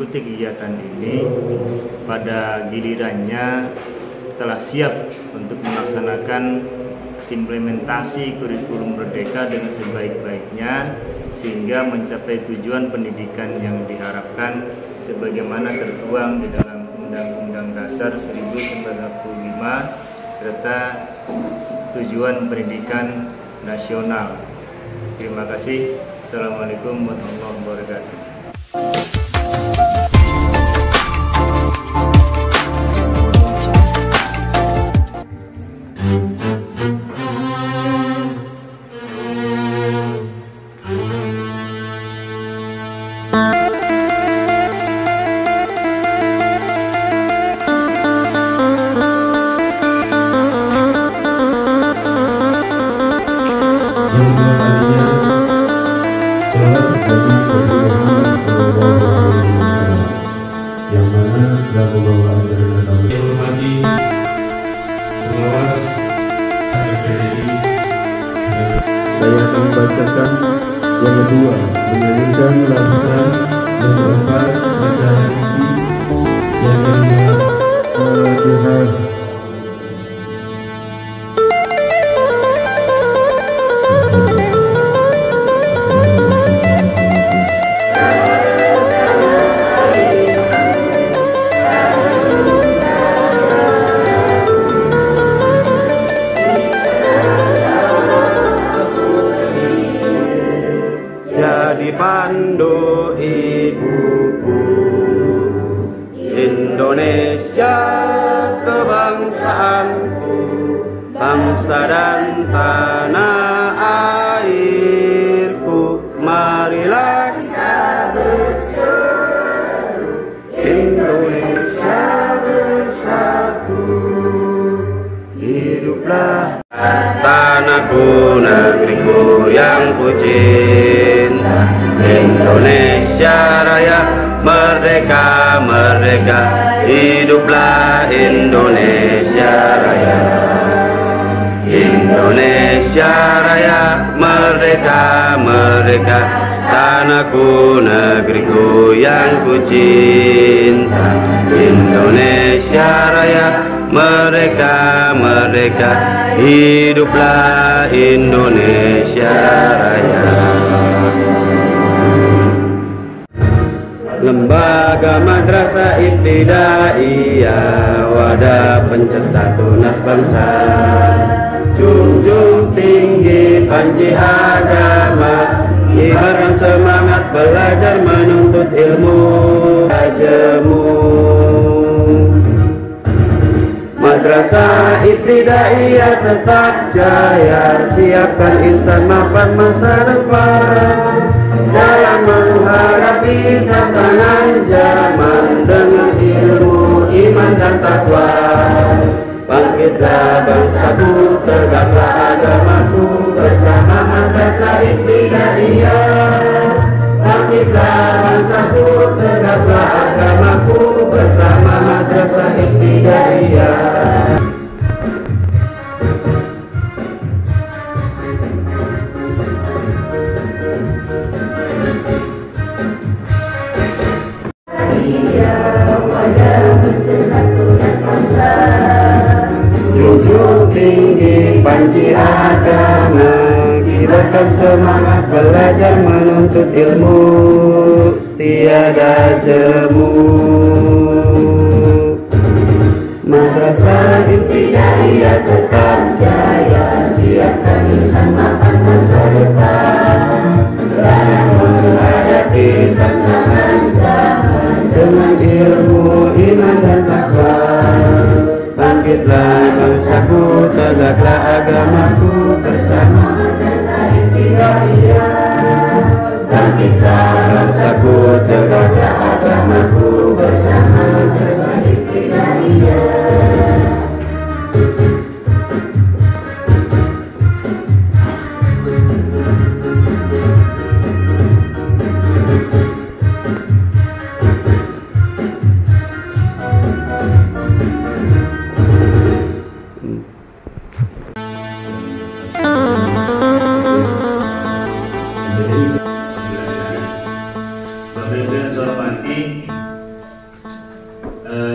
mengikuti kegiatan ini pada gilirannya telah siap untuk melaksanakan implementasi kurikulum Merdeka dengan sebaik-baiknya sehingga mencapai tujuan pendidikan yang diharapkan sebagaimana tertuang di dalam Undang-Undang Dasar 1945 serta tujuan pendidikan nasional. Terima kasih. Assalamualaikum warahmatullahi wabarakatuh. Saya akan membacakan yang kedua menyanyikan lagunya yang keempat hati yang kelima Al-Fatihah tanahku negeriku yang ku cinta Indonesia Raya merdeka merdeka. Hiduplah Indonesia Raya. Indonesia Raya merdeka merdeka. Tanahku negeriku yang ku cinta Indonesia Raya merdeka merdeka hiduplah Indonesia Raya. Lembaga Madrasah Ibtidaiyah Wadah pencetak tunas bangsa. Junjung tinggi panji agama Kibarkan semangat belajar menuntut ilmu. Jemu Madrasah Ibtidaiyah tetap jaya. Siapkan insan mapan masa depan. Dalam menghadapi tantangan zaman Dengan ilmu, iman dan takwa. Bangkitlah bangsaku, tegaklah agamaku Bersama Madrasah Ibtidaiyah. Bangkitlah bangsaku, tegaklah Bersama Madrasah Ibtidaiyah tinggi panji agama semangat belajar menuntut ilmu Tiada jemu. Madrasah Ibtidaiyah tetap jaya Siapkan insan makan masa depan Dalam menghadapi tantangan zaman Dengan ilmu, iman dan takwa. Bangkitlah bangsaku, tegaklah agamaku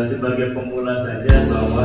sebagai pemula saja bahwa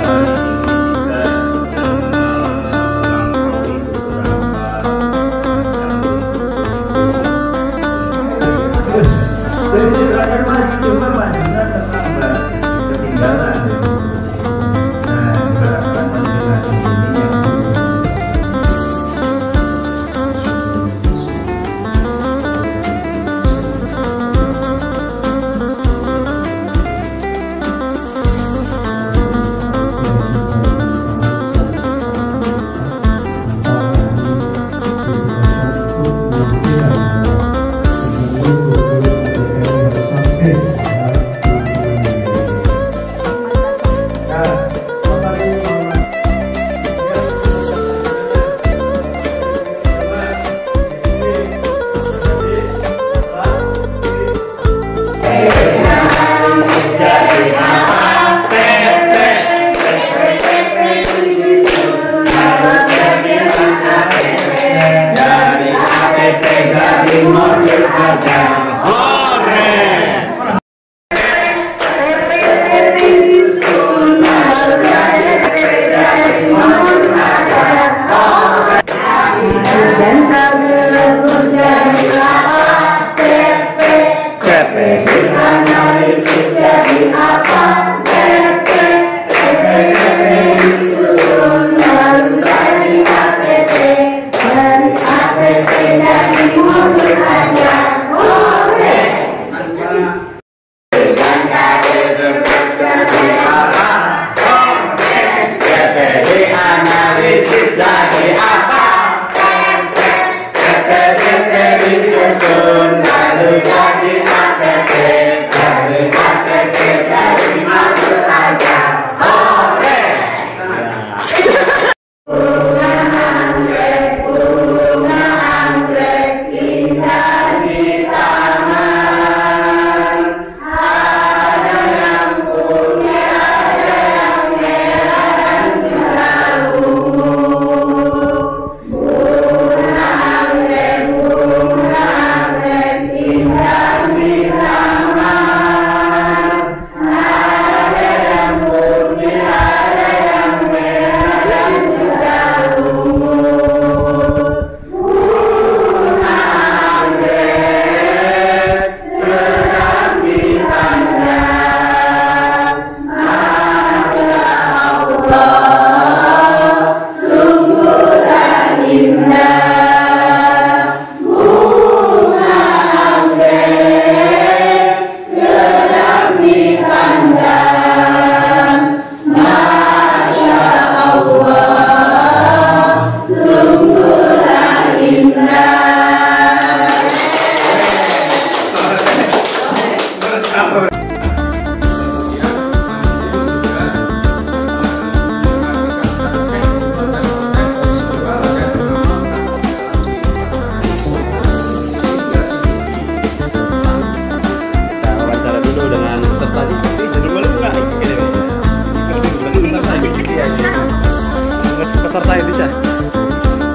peserta ini sih.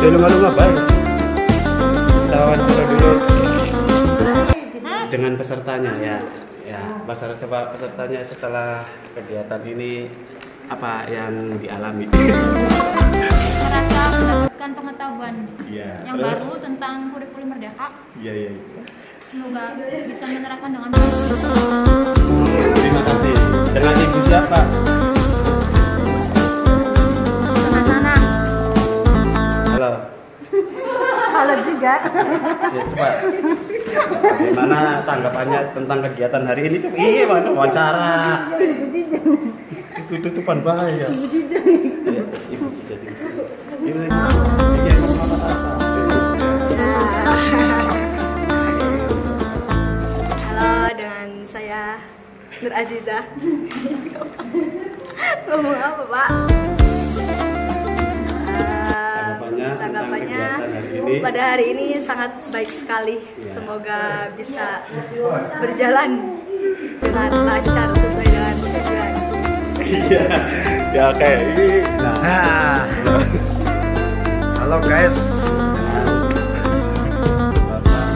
Malu nggak baik. Kita wawancara dulu dengan pesertanya ya. Ya, peserta coba pesertanya setelah kegiatan ini apa yang dialami? merasa mendapatkan pengetahuan Iya. yang terus? baru tentang kurikulum merdeka. Iya, iya. iya. Semoga bisa menerapkan dengan baik. Terima kasih. Dengan ibu siapa? Ya, coba. Bagaimana tanggapannya tentang kegiatan hari ini? Coba. Iya, mana wawancara. Itu tutupan bahaya. Iya, ibu jadi. Gimana? Iya, apa-apa. Halo, dengan saya Nur Aziza. Ngomong apa, Pak? Hari ini? pada hari ini sangat baik sekali. Iya. Semoga bisa berjalan dengan lancar sesuai dengan tujuan. Iya. Ya, oke. Ini nah. Nah, halo guys, Dengan Bapak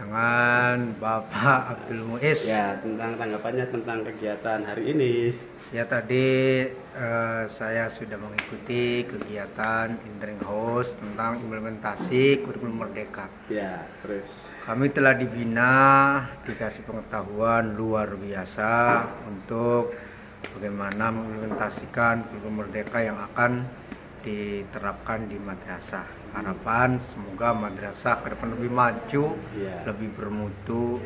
dengan dengan Bapak Abdul Muiz. Ya, tentang tanggapannya tentang kegiatan hari ini. Ya tadi eh, saya sudah mengikuti kegiatan Intering House tentang implementasi kurikulum merdeka. Ya, terus Kami telah dibina, dikasih pengetahuan luar biasa untuk bagaimana mengimplementasikan kurikulum merdeka yang akan diterapkan di madrasah. Harapan semoga madrasah ke depan lebih maju, Iya. lebih bermutu,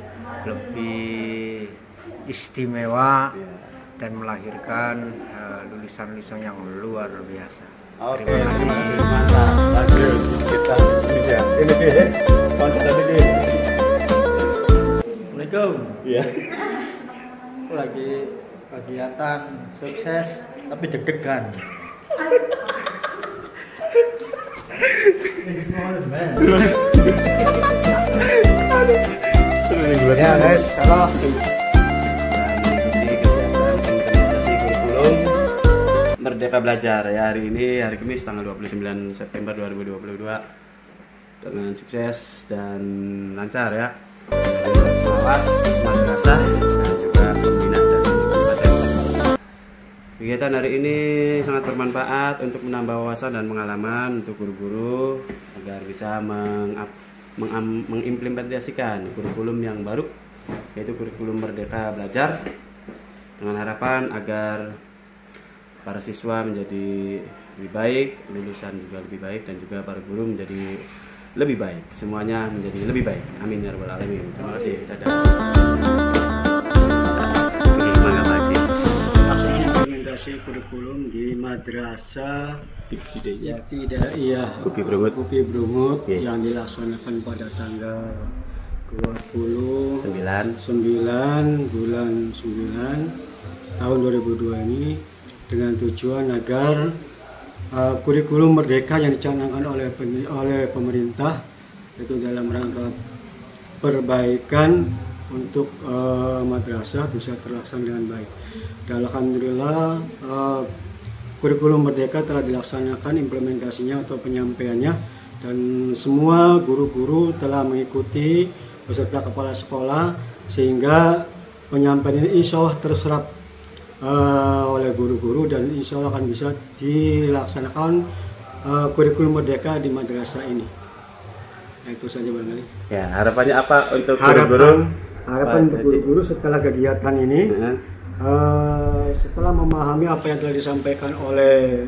lebih istimewa ya. Dan melahirkan eh, lulusan-lulusan yang luar biasa. Oke, Terima kasih. mantap. Lanjut kita ini ya. Ini. Konsep tadi. Assalamualaikum. Iya. Lagi kegiatan sukses tapi deg-degan. Ya guys, halo. Merdeka Belajar. Ya hari ini hari Kamis tanggal 29 September 2022 dengan sukses dan lancar ya. Pengawas madrasah dan juga pembina dari kabupaten Kegiatan hari ini sangat bermanfaat untuk menambah wawasan dan pengalaman untuk guru-guru agar bisa mengam- mengimplementasikan kurikulum yang baru yaitu kurikulum Merdeka Belajar dengan harapan agar para siswa menjadi lebih baik, lulusan juga lebih baik dan juga para guru menjadi lebih baik. Semuanya menjadi lebih baik. Amin ya rabbal alamin. Terima kasih. Dadah. Pak Haji. Kurikulum di madrasah ya tidak iya Upi Brungut. Upi Brungut Oke. yang dilaksanakan pada tanggal 29 9 bulan 9 tahun 2002 ini dengan tujuan agar uh, kurikulum merdeka yang dicanangkan oleh oleh pemerintah itu dalam rangka perbaikan untuk uh, madrasah bisa terlaksana dengan baik. Dan alhamdulillah uh, kurikulum merdeka telah dilaksanakan implementasinya atau penyampaiannya dan semua guru-guru telah mengikuti beserta kepala sekolah sehingga penyampaian ini insya Allah terserap uh, oleh guru-guru dan insya Allah akan bisa dilaksanakan uh, kurikulum merdeka di madrasah ini. Nah, itu saja barangkali. Ya, harapannya apa untuk guru-guru? harapan untuk guru-guru setelah kegiatan ini Eh, setelah memahami apa yang telah disampaikan oleh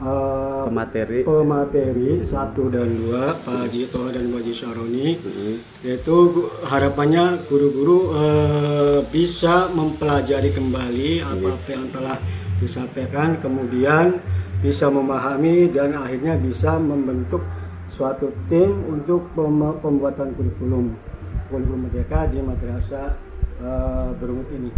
eh, pemateri. pemateri satu dan dua Pak Haji Toha dan Bu Haji Syaroni Mm-mm. yaitu harapannya guru-guru eh, bisa mempelajari kembali apa-apa yang telah disampaikan kemudian bisa memahami dan akhirnya bisa membentuk suatu tim untuk pem- pembuatan kurikulum kurikulum merdeka di madrasah eh, Berungut ini.